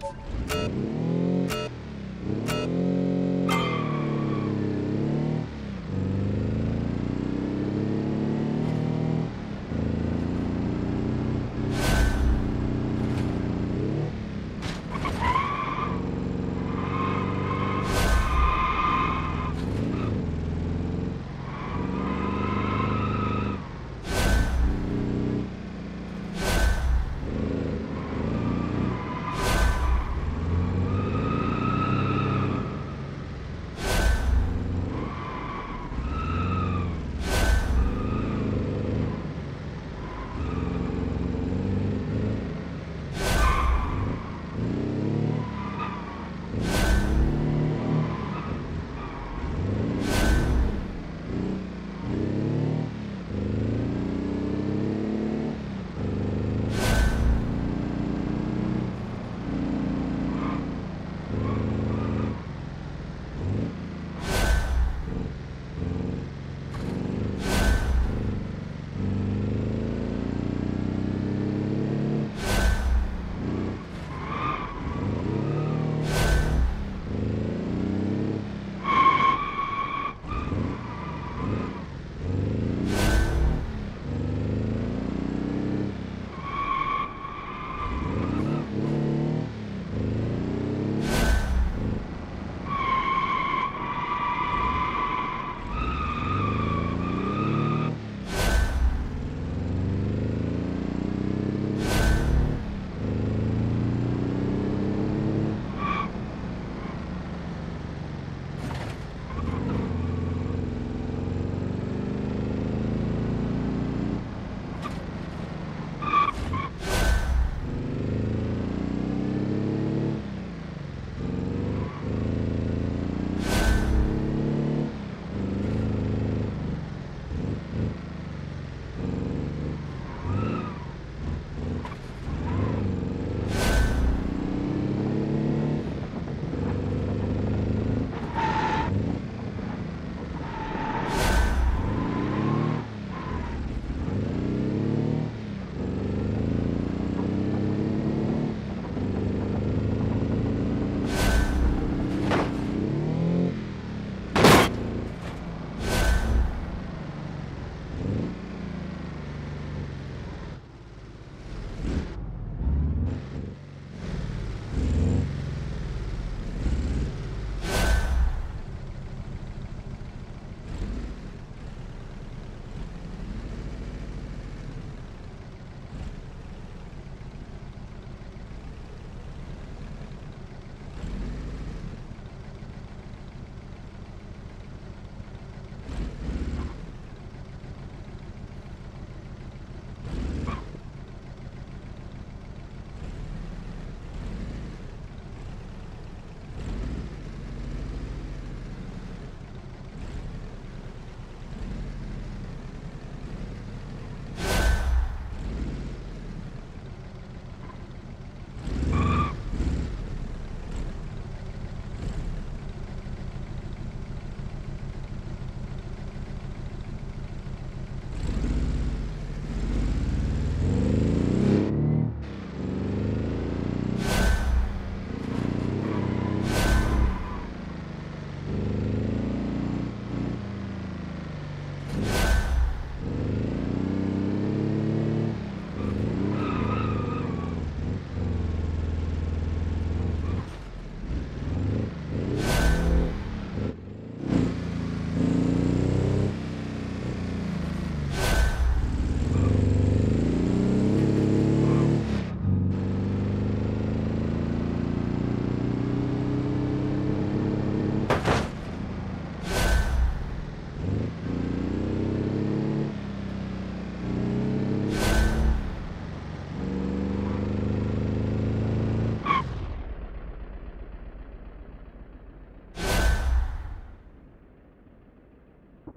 よ